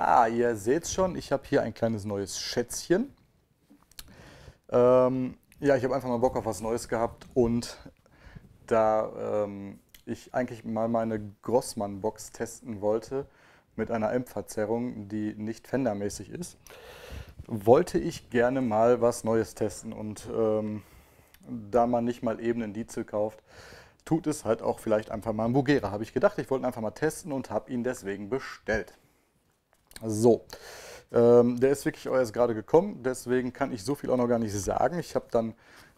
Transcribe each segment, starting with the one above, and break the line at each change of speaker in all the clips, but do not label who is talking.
Ja, ihr seht schon, ich habe hier ein kleines neues Schätzchen. Ähm, ja, ich habe einfach mal Bock auf was Neues gehabt und da ähm, ich eigentlich mal meine Grossmann-Box testen wollte mit einer Amp-Verzerrung, die nicht Fender-mäßig ist, wollte ich gerne mal was Neues testen und ähm, da man nicht mal eben einen Diesel kauft, tut es halt auch vielleicht einfach mal ein Bugera. Habe ich gedacht, ich wollte ihn einfach mal testen und habe ihn deswegen bestellt. So, ähm, der ist wirklich erst gerade gekommen, deswegen kann ich so viel auch noch gar nicht sagen. Ich habe dann,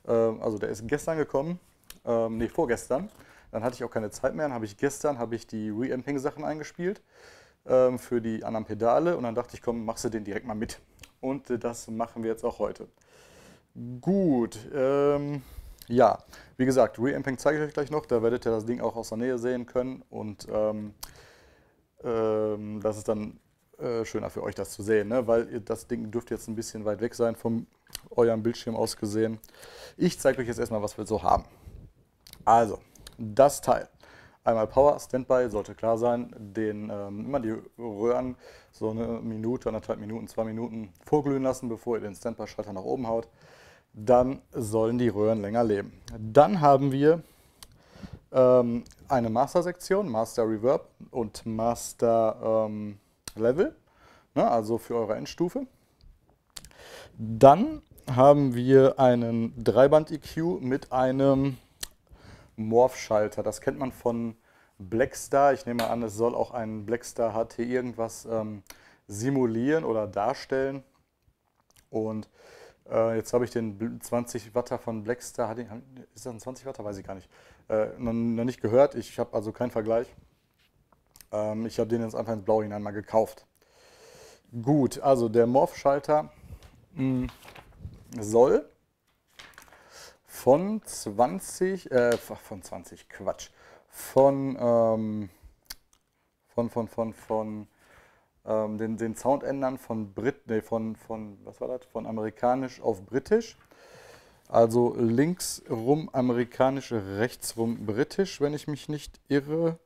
ähm, also der ist gestern gekommen, ähm, nee, vorgestern. Dann hatte ich auch keine Zeit mehr. Dann habe ich gestern habe ich die Reamping-Sachen eingespielt ähm, für die anderen Pedale und dann dachte ich, komm, machst du den direkt mal mit. Und äh, das machen wir jetzt auch heute. Gut, ähm, ja, wie gesagt, Reamping zeige ich euch gleich noch. Da werdet ihr das Ding auch aus der Nähe sehen können und ähm, ähm, das ist dann äh, schöner für euch, das zu sehen, ne? weil das Ding dürfte jetzt ein bisschen weit weg sein von eurem Bildschirm aus gesehen. Ich zeige euch jetzt erstmal, was wir so haben. Also, das Teil. Einmal Power, Standby, sollte klar sein. Den ähm, immer die Röhren so eine Minute, anderthalb Minuten, zwei Minuten vorglühen lassen, bevor ihr den Standby-Schalter nach oben haut. Dann sollen die Röhren länger leben. Dann haben wir ähm, eine Master-Sektion, Master Reverb und Master ähm, Level, ne, also für eure Endstufe. Dann haben wir einen Dreiband-EQ mit einem Morph-Schalter. Das kennt man von Blackstar. Ich nehme an, es soll auch ein Blackstar HT irgendwas ähm, simulieren oder darstellen. Und äh, jetzt habe ich den 20 Watter von Blackstar, ist das ein 20 Watter? Weiß ich gar nicht. Äh, noch, nicht gehört. Ich habe also keinen Vergleich. Ähm, ich habe den jetzt einfach ins Blau hinein mal gekauft. Gut, also der Morph-Schalter hm, soll von 20, äh, von 20, Quatsch, von, ähm, von, von, von, von ähm, den, den Sound ändern von Brit, nee, von, von, was war das, von amerikanisch auf britisch. Also links rum amerikanisch, rechts rum britisch, wenn ich mich nicht irre.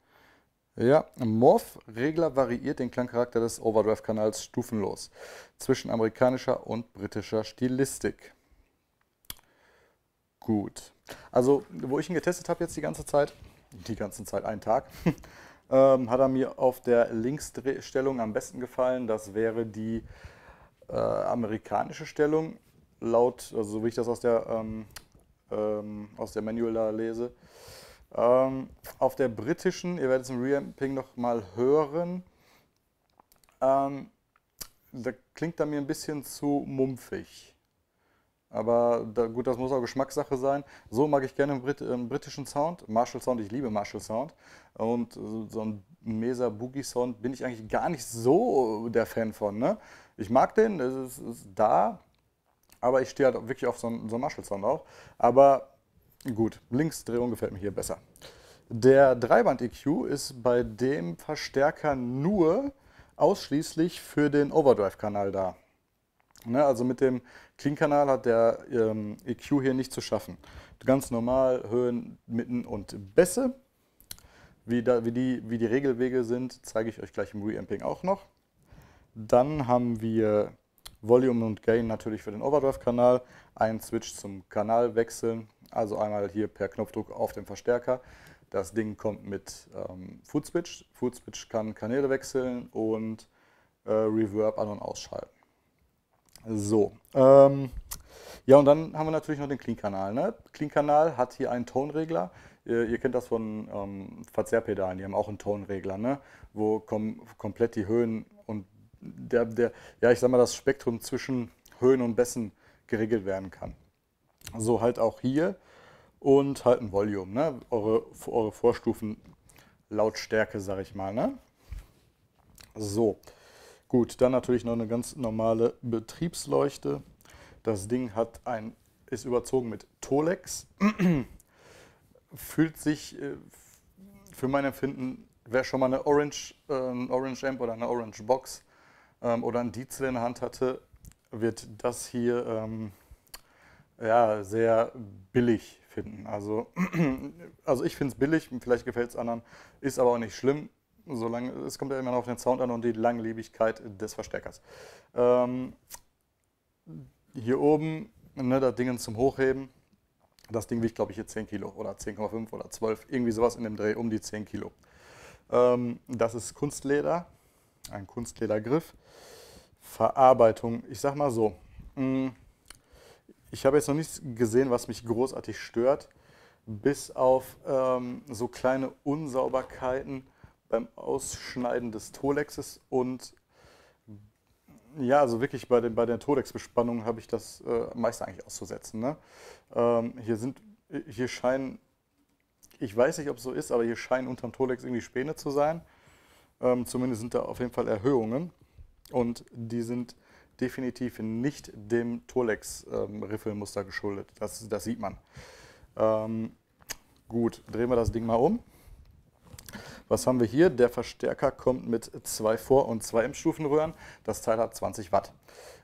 Ja, Morph-Regler variiert den Klangcharakter des Overdrive-Kanals stufenlos zwischen amerikanischer und britischer Stilistik. Gut. Also, wo ich ihn getestet habe jetzt die ganze Zeit, die ganze Zeit, einen Tag, ähm, hat er mir auf der Linksstellung am besten gefallen. Das wäre die äh, amerikanische Stellung, laut, also so wie ich das aus der, ähm, ähm, aus der Manual da lese. Ähm, auf der britischen, ihr werdet es im Reamping noch mal hören, ähm, da klingt er mir ein bisschen zu mumpfig. Aber da, gut, das muss auch Geschmackssache sein. So mag ich gerne einen, Brit einen britischen Sound. Marshall Sound, ich liebe Marshall Sound. Und so ein Mesa Boogie Sound bin ich eigentlich gar nicht so der Fan von. Ne? Ich mag den, es ist, ist, da, aber ich stehe halt wirklich auf so einen, so einen Marshall Sound auch. Aber gut, Linksdrehung gefällt mir hier besser. Der Dreiband-EQ ist bei dem Verstärker nur ausschließlich für den Overdrive-Kanal da. Ne, also mit dem Clean-Kanal hat der ähm, EQ hier nicht zu schaffen. Ganz normal Höhen, Mitten und Bässe. Wie, da, wie, die, wie die Regelwege sind, zeige ich euch gleich im Reamping auch noch. Dann haben wir Volume und Gain natürlich für den Overdrive-Kanal, einen Switch zum Kanal wechseln, also einmal hier per Knopfdruck auf den Verstärker. Das Ding kommt mit ähm, Foot Switch. Foot Switch kann Kanäle wechseln und äh, Reverb an- und ausschalten. So, ähm, ja und dann haben wir natürlich noch den Clean-Kanal. Ne? Clean-Kanal hat hier einen Tonregler. Ihr, ihr kennt das von ähm, Verzerrpedalen, die haben auch einen Tonregler, ne? wo kom komplett die Höhen und der, der, ja ich sag mal, das Spektrum zwischen Höhen und Bässen geregelt werden kann. So halt auch hier und halt ein Volume, ne? eure, eure Vorstufen Lautstärke, sag ich mal. Ne? So, Gut, dann natürlich noch eine ganz normale Betriebsleuchte. Das Ding hat ein, ist überzogen mit Tolex. Fühlt sich äh, für mein Empfinden, wer schon mal eine Orange, äh, Orange Amp oder eine Orange Box ähm, oder ein Diesel in der Hand hatte, wird das hier ähm, ja, sehr billig finden. Also, also ich finde es billig, vielleicht gefällt es anderen, ist aber auch nicht schlimm solange, es kommt ja immer noch auf den Sound an und die Langlebigkeit des Verstärkers. Ähm, hier oben, ne, das Ding zum Hochheben, das Ding wiegt, glaube ich, hier 10 Kilo oder 10,5 oder 12, irgendwie sowas in dem Dreh, um die 10 Kilo. Ähm, das ist Kunstleder, ein Kunstledergriff. Verarbeitung, ich sag mal so, mh, mm, ich habe jetzt noch nichts gesehen, was mich großartig stört, bis auf ähm, so kleine Unsauberkeiten beim Ausschneiden des Tolexes und ja, also wirklich bei, den, bei der Todex-Bespannung habe ich das äh, meiste eigentlich auszusetzen. Ne? Ähm, hier sind, hier scheinen, ich weiß nicht, ob es so ist, aber hier scheinen unterm Todex irgendwie Späne zu sein. Ähm, zumindest sind da auf jeden Fall Erhöhungen und die sind definitiv nicht dem Tolex-Riffelmuster ähm, geschuldet. Das, das sieht man. Ähm, gut, drehen wir das Ding mal um. Was haben wir hier? Der Verstärker kommt mit zwei Vor- und zwei M-Stufenröhren. Das Teil hat 20 Watt.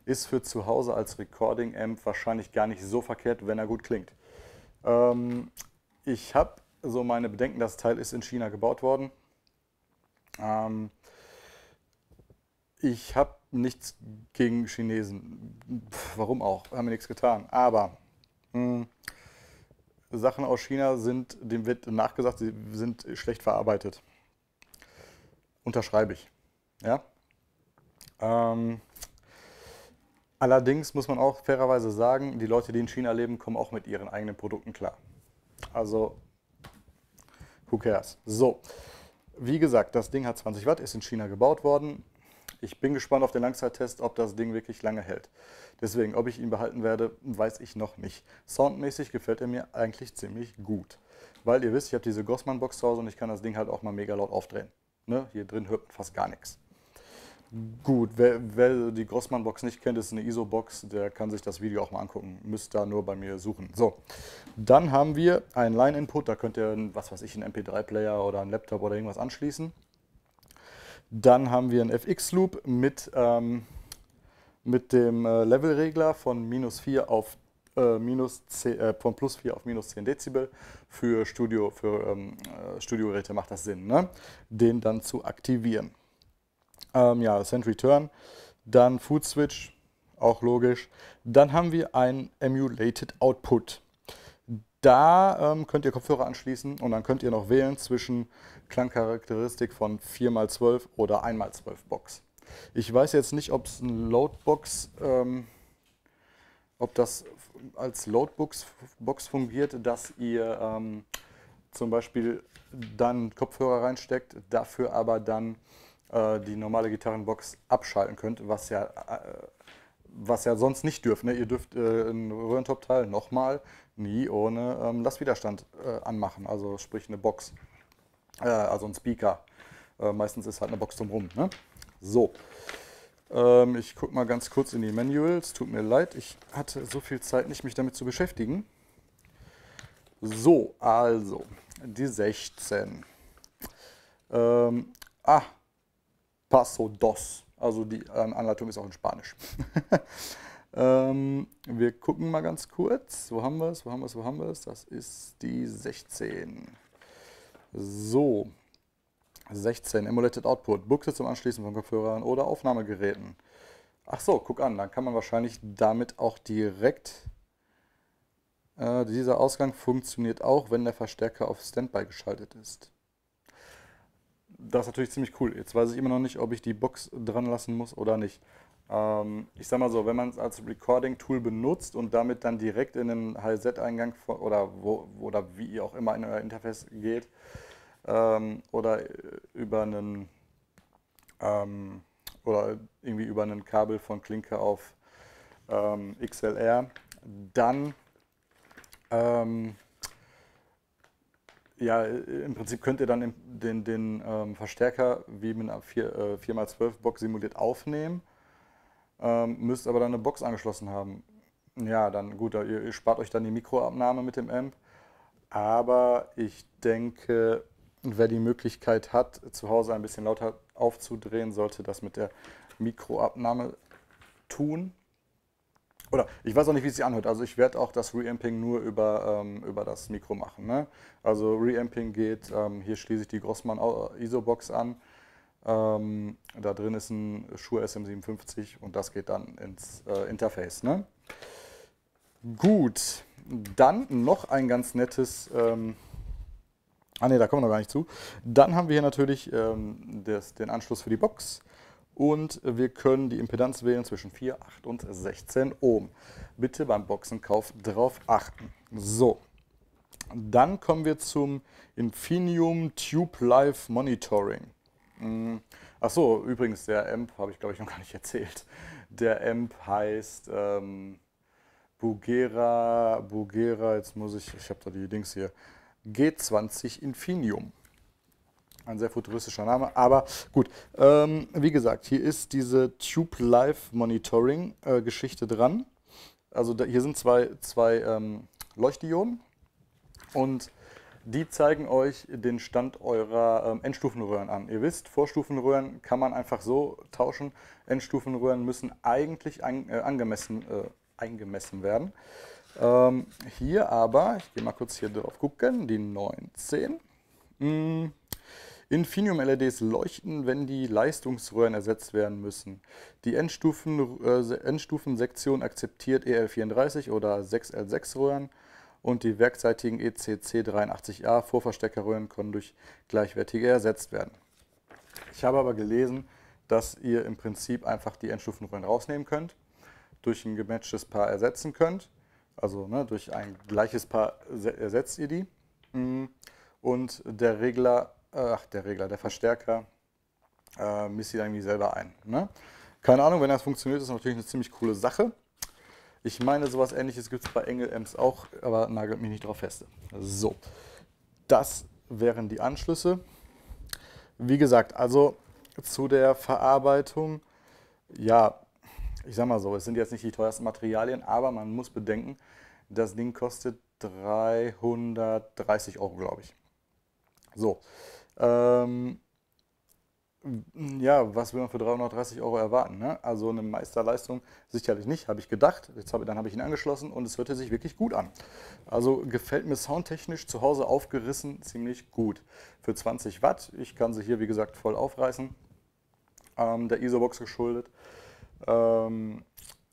Ist für zu Hause als Recording-Amp wahrscheinlich gar nicht so verkehrt, wenn er gut klingt. Ähm, ich habe so meine Bedenken, das Teil ist in China gebaut worden. Ähm, ich habe nichts gegen Chinesen. Pff, warum auch? Haben wir nichts getan. Aber mh, hm, Sachen aus China sind, dem wird nachgesagt, sie sind schlecht verarbeitet. Unterschreibe ich. Ja? Ähm, allerdings muss man auch fairerweise sagen, die Leute, die in China leben, kommen auch mit ihren eigenen Produkten klar. Also, who cares? So, wie gesagt, das Ding hat 20 Watt, ist in China gebaut worden. Ich bin gespannt auf den Langzeittest, ob das Ding wirklich lange hält. Deswegen, ob ich ihn behalten werde, weiß ich noch nicht. Soundmäßig gefällt er mir eigentlich ziemlich gut. Weil ihr wisst, ich habe diese Gossmann-Box zu Hause und ich kann das Ding halt auch mal mega laut aufdrehen. Ne? Hier drin hört man fast gar nichts. Gut, wer, wer die Grossmann-Box nicht kennt, ist eine ISO-Box, der kann sich das Video auch mal angucken. Müsst da nur bei mir suchen. So, dann haben wir einen Line-Input, da könnt ihr, was weiß ich, einen MP3-Player oder einen Laptop oder irgendwas anschließen. Dann haben wir einen FX-Loop mit, ähm, mit dem äh, Levelregler von minus 4 auf äh, minus 10, äh, von plus 4 auf minus 10 Dezibel. Für Studio, für ähm, äh, Studiogeräte macht das Sinn, ne? den dann zu aktivieren. Ähm, ja, Send Return. Dann Food Switch, auch logisch. Dann haben wir ein Emulated Output. Da ähm, könnt ihr Kopfhörer anschließen und dann könnt ihr noch wählen zwischen Klangcharakteristik von 4x12 oder 1x12 Box. Ich weiß jetzt nicht, ob es ein Loadbox, ähm, ob das als Loadbox Box fungiert, dass ihr ähm, zum Beispiel dann Kopfhörer reinsteckt, dafür aber dann äh, die normale Gitarrenbox abschalten könnt, was ja, äh, was ja sonst nicht dürft. Ne? Ihr dürft äh, ein Röhrentop-Teil nochmal nie ohne ähm, Lastwiderstand äh, anmachen, also sprich eine Box, äh, also ein Speaker. Äh, meistens ist halt eine Box drumherum. Ne? So, ähm, ich gucke mal ganz kurz in die Manuals. Tut mir leid, ich hatte so viel Zeit nicht, mich damit zu beschäftigen. So, also die 16. Ähm, ah, Paso Dos. Also die ähm, Anleitung ist auch in Spanisch. Ähm, wir gucken mal ganz kurz. Wo haben wir es? Wo haben wir es? Wo haben wir es? Das ist die 16. So. 16. Emulated Output. Buchse zum Anschließen von Kopfhörern oder Aufnahmegeräten. Ach so, guck an. Dann kann man wahrscheinlich damit auch direkt. Äh, dieser Ausgang funktioniert auch, wenn der Verstärker auf Standby geschaltet ist. Das ist natürlich ziemlich cool. Jetzt weiß ich immer noch nicht, ob ich die Box dran lassen muss oder nicht. Ähm, ich sag mal so, wenn man es als Recording-Tool benutzt und damit dann direkt in den HZ-Eingang oder, wo, oder wie auch immer in euer Interface geht ähm, oder über einen ähm, oder irgendwie über ein Kabel von Klinke auf ähm, XLR, dann ähm, ja, im Prinzip könnt ihr dann den, den, ähm, Verstärker wie mit einer 4, äh, 4x12 Box simuliert aufnehmen ähm, müsst aber dann eine Box angeschlossen haben. Ja, dann gut, ihr, ihr spart euch dann die Mikroabnahme mit dem Amp. Aber ich denke, wer die Möglichkeit hat, zu Hause ein bisschen lauter aufzudrehen, sollte das mit der Mikroabnahme tun. Oder ich weiß auch nicht, wie es sich anhört. Also ich werde auch das Reamping nur über, ähm, über das Mikro machen. Ne? Also Reamping geht, ähm, hier schließe ich die Grossmann ISO-Box an Ähm, da drin ist ein Shure SM57 und das geht dann ins äh, Interface. Ne? Gut, dann noch ein ganz nettes, ähm, ah ne, da kommen wir noch gar nicht zu. Dann haben wir hier natürlich ähm, das, den Anschluss für die Box und wir können die Impedanz wählen zwischen 4, 8 und 16 Ohm. Bitte beim Boxenkauf darauf achten. So, dann kommen wir zum Infinium Tube Live Monitoring. Hm. Achso, übrigens, der Amp habe ich glaube ich noch gar nicht erzählt. Der Amp heißt ähm, Bugera, Bugera, jetzt muss ich, ich habe da die Dings hier, G20 Infinium. Ein sehr futuristischer Name, aber gut. Ähm, wie gesagt, hier ist diese Tube Live Monitoring äh, Geschichte dran. Also da, hier sind zwei, zwei ähm, Leuchtdioden und die zeigen euch den Stand eurer ähm, Endstufenröhren an. Ihr wisst, Vorstufenröhren kann man einfach so tauschen. Endstufenröhren müssen eigentlich ein, äh, angemessen, äh, eingemessen werden. Ähm, hier aber, ich gehe mal kurz hier drauf gucken, die 19. Mm, Infinium LEDs leuchten, wenn die Leistungsröhren ersetzt werden müssen. Die Endstufen, äh, Endstufensektion akzeptiert EL34 oder 6L6 Röhren und die werkseitigen ECC 83A Vorversteckerröhren können durch gleichwertige ersetzt werden. Ich habe aber gelesen, dass ihr im Prinzip einfach die Endstufenröhren rausnehmen könnt, durch ein gematchtes Paar ersetzen könnt. Also ne, durch ein gleiches Paar ersetzt ihr die. Mm. Und der Regler, ach der Regler, der Verstärker äh, misst sie dann irgendwie selber ein. Ne? Keine Ahnung, wenn das funktioniert, ist natürlich eine ziemlich coole Sache. Ich meine, sowas ähnliches gibt es bei Engel-Ems auch, aber nagelt mich nicht drauf fest. So, das wären die Anschlüsse. Wie gesagt, also zu der Verarbeitung, ja, ich sag mal so, es sind jetzt nicht die teuersten Materialien, aber man muss bedenken, das Ding kostet 330 Euro, glaube ich. So, ähm, ja, was will man für 330 Euro erwarten? Ne? Also eine Meisterleistung sicherlich nicht, habe ich gedacht. Jetzt hab, dann habe ich ihn angeschlossen und es hörte sich wirklich gut an. Also gefällt mir soundtechnisch zu Hause aufgerissen ziemlich gut. Für 20 Watt, ich kann sie hier wie gesagt voll aufreißen, ähm, der ISO-Box geschuldet. Ähm,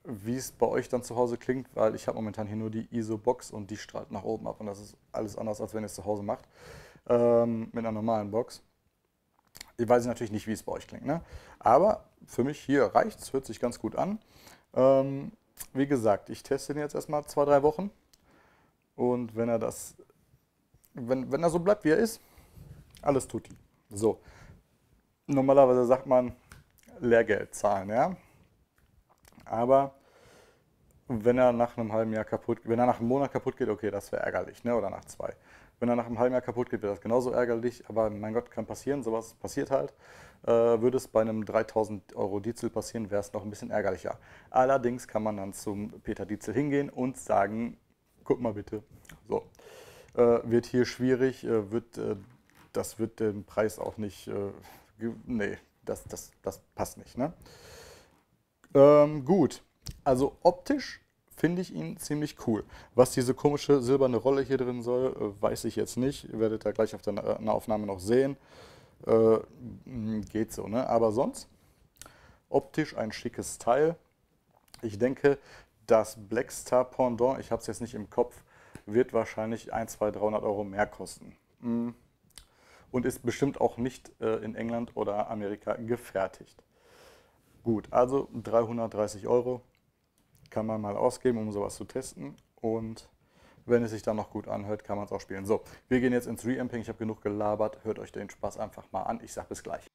wie es bei euch dann zu Hause klingt, weil ich habe momentan hier nur die ISO-Box und die strahlt nach oben ab und das ist alles anders, als wenn ihr es zu Hause macht ähm, mit einer normalen Box. Ich weiß natürlich nicht, wie es bei euch klingt. Ne? Aber für mich hier reicht es, hört sich ganz gut an. Ähm, wie gesagt, ich teste ihn jetzt erstmal zwei, drei Wochen. Und wenn er das, wenn, wenn er so bleibt, wie er ist, alles tut ihn. So. Normalerweise sagt man Lehrgeld zahlen, ja. Aber wenn er nach einem halben Jahr kaputt, wenn er nach einem Monat kaputt geht, okay, das wäre ärgerlich, ne? Oder nach zwei. Wenn er nach einem halben Jahr kaputt geht, wäre das genauso ärgerlich. Aber mein Gott, kann passieren, sowas passiert halt. Äh, würde es bei einem 3000 Euro Diesel passieren, wäre es noch ein bisschen ärgerlicher. Allerdings kann man dann zum Peter Diesel hingehen und sagen, guck mal bitte. So, äh, wird hier schwierig, äh, wird, äh, das wird den Preis auch nicht, äh, nee, das, das, das passt nicht. Ne? Ähm, gut, also optisch finde ich ihn ziemlich cool. Was diese komische silberne Rolle hier drin soll, äh, weiß ich jetzt nicht. Ihr werdet da gleich auf der Aufnahme noch sehen. Äh, geht so, ne? Aber sonst optisch ein schickes Teil. Ich denke, das Blackstar Pendant, ich habe es jetzt nicht im Kopf, wird wahrscheinlich 1, 2, 300 Euro mehr kosten. Mm. Und ist bestimmt auch nicht äh, in England oder Amerika gefertigt. Gut, also 330 Euro kann man mal ausgeben, um sowas zu testen. Und wenn es sich dann noch gut anhört, kann man es auch spielen. So, wir gehen jetzt ins Reamping. Ich habe genug gelabert. Hört euch den Spaß einfach mal an. Ich sage bis gleich.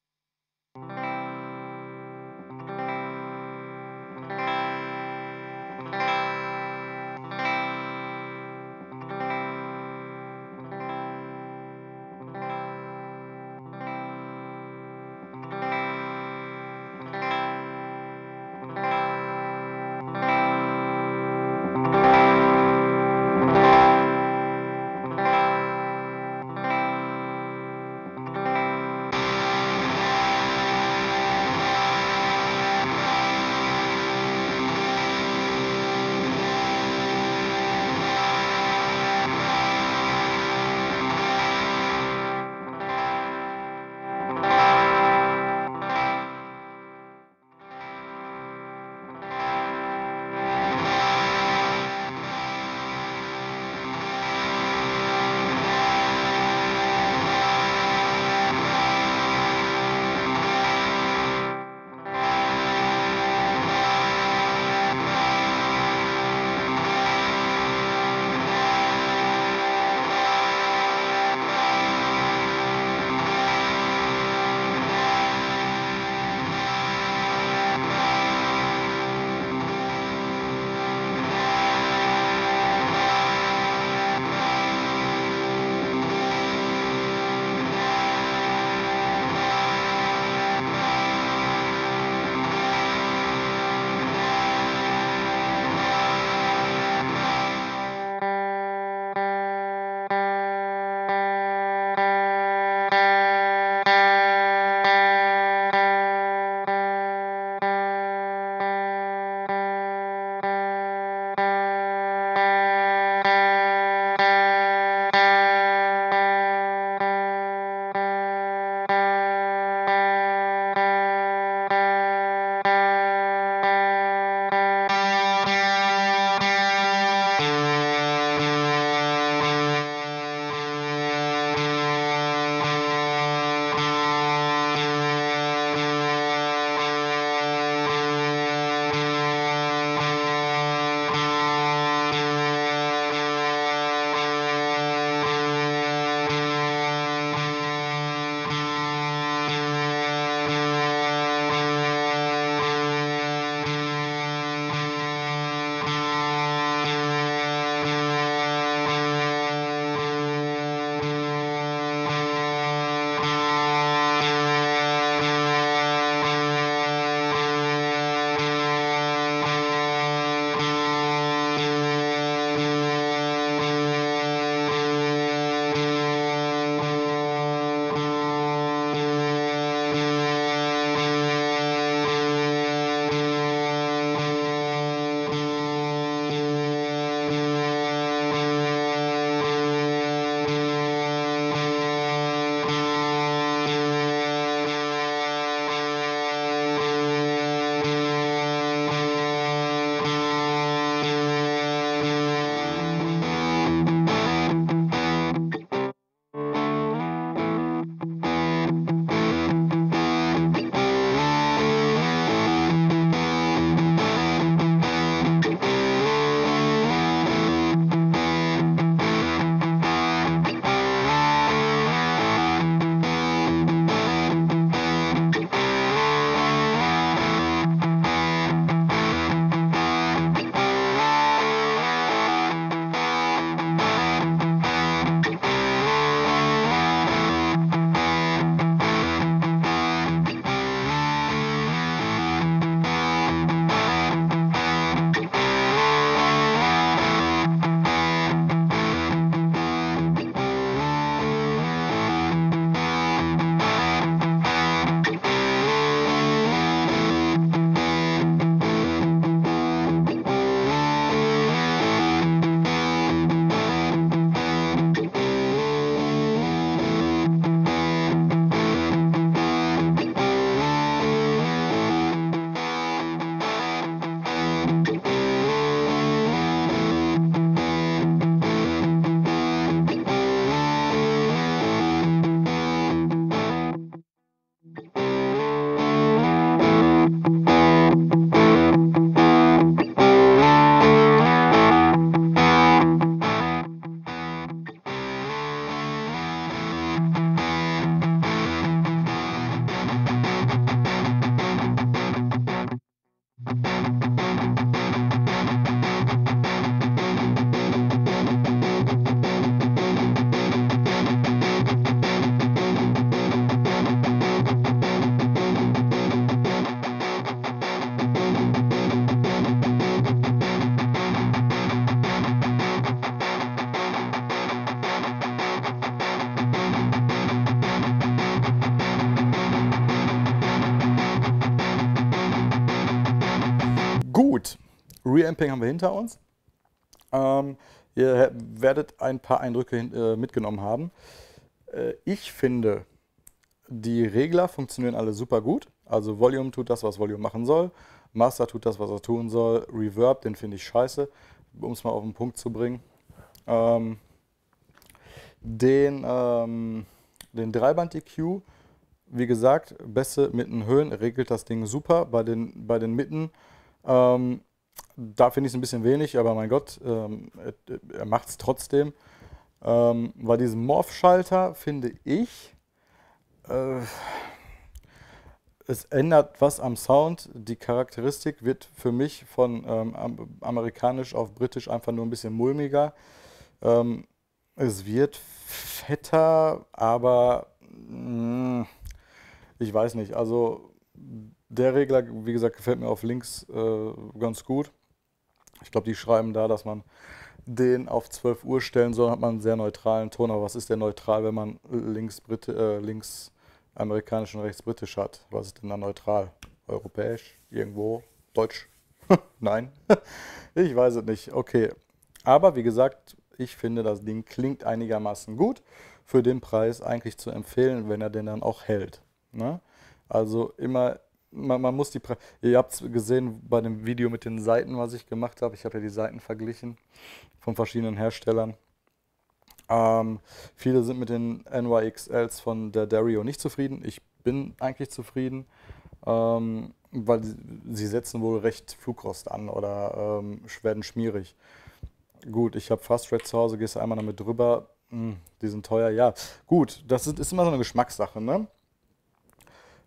Reamping haben wir hinter uns. Ähm, ihr werdet ein paar Eindrücke äh, mitgenommen haben. Äh, ich finde, die Regler funktionieren alle super gut. Also Volume tut das, was Volume machen soll. Master tut das, was er tun soll. Reverb, den finde ich scheiße, um es mal auf den Punkt zu bringen. Ähm, den, ähm, den Dreiband-EQ, wie gesagt, Bässe, Mitten, Höhen regelt das Ding super. Bei den, bei den Mitten, ähm, da finde ich es ein bisschen wenig, aber mein Gott, ähm, er, er macht es trotzdem. Ähm, bei diesem Morph-Schalter finde ich, äh, es ändert was am Sound. Die Charakteristik wird für mich von ähm, amerikanisch auf britisch einfach nur ein bisschen mulmiger. Ähm, es wird fetter, aber mh, mm, ich weiß nicht. Also der Regler, wie gesagt, gefällt mir auf links äh, ganz gut. Ich glaube, die schreiben da, dass man den auf 12 Uhr stellen soll, hat man einen sehr neutralen Ton. Aber was ist denn neutral, wenn man links, Brit äh, links amerikanisch und rechts britisch hat? Was ist denn da neutral? Europäisch? Irgendwo? Deutsch? Nein? ich weiß es nicht. Okay. Aber wie gesagt, ich finde, das Ding klingt einigermaßen gut. Für den Preis eigentlich zu empfehlen, wenn er den dann auch hält. Ne? Also immer, man, man muss die, Pre ihr habt es gesehen bei dem Video mit den Seiten, was ich gemacht habe. Ich habe ja die Seiten verglichen von verschiedenen Herstellern. Ähm, viele sind mit den NYXLs von der Dario nicht zufrieden. Ich bin eigentlich zufrieden, ähm, weil sie setzen wohl recht Flugrost an oder ähm, werden schmierig. Gut, ich habe Fast Red zu Hause, gehst einmal damit drüber. Hm, die sind teuer, ja. Gut, das ist, ist immer so eine Geschmackssache, ne?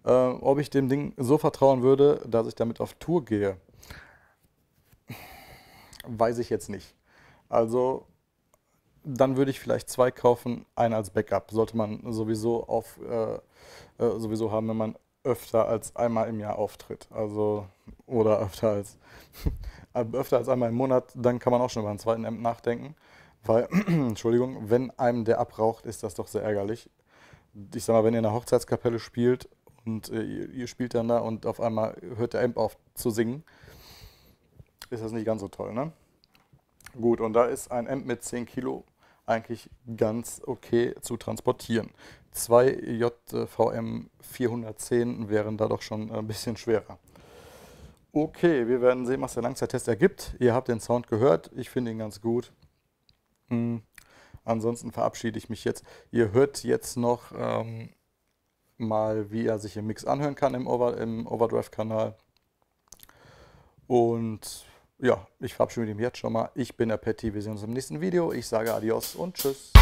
Äh, ob ich dem Ding so vertrauen würde, dass ich damit auf Tour gehe, weiß ich jetzt nicht. Also dann würde ich vielleicht zwei kaufen, einen als Backup. Sollte man sowieso auf äh, äh, sowieso haben, wenn man öfter als einmal im Jahr auftritt. Also oder öfter als öfter als einmal im Monat, dann kann man auch schon über einen zweiten Amp nachdenken. Weil, Entschuldigung, wenn einem der abraucht, ist das doch sehr ärgerlich. Ich sag mal, wenn ihr in einer Hochzeitskapelle spielt und äh, ihr, spielt dann da und auf einmal hört der Amp auf zu singen, ist das nicht ganz so toll, ne? Gut, und da ist ein Amp mit 10 Kilo eigentlich ganz okay zu transportieren. Zwei JVM 410 wären da doch schon ein bisschen schwerer. Okay, wir werden sehen, was der Langzeittest ergibt. Ihr habt den Sound gehört, ich finde ihn ganz gut. Hm. Ansonsten verabschiede ich mich jetzt. Ihr hört jetzt noch ähm, mal, wie er sich im Mix anhören kann im, Over im Overdrive-Kanal. Und ja, ich verabschiede mich jetzt schon mal. Ich bin der Patty. Wir sehen uns im nächsten Video. Ich sage Adios und Tschüss.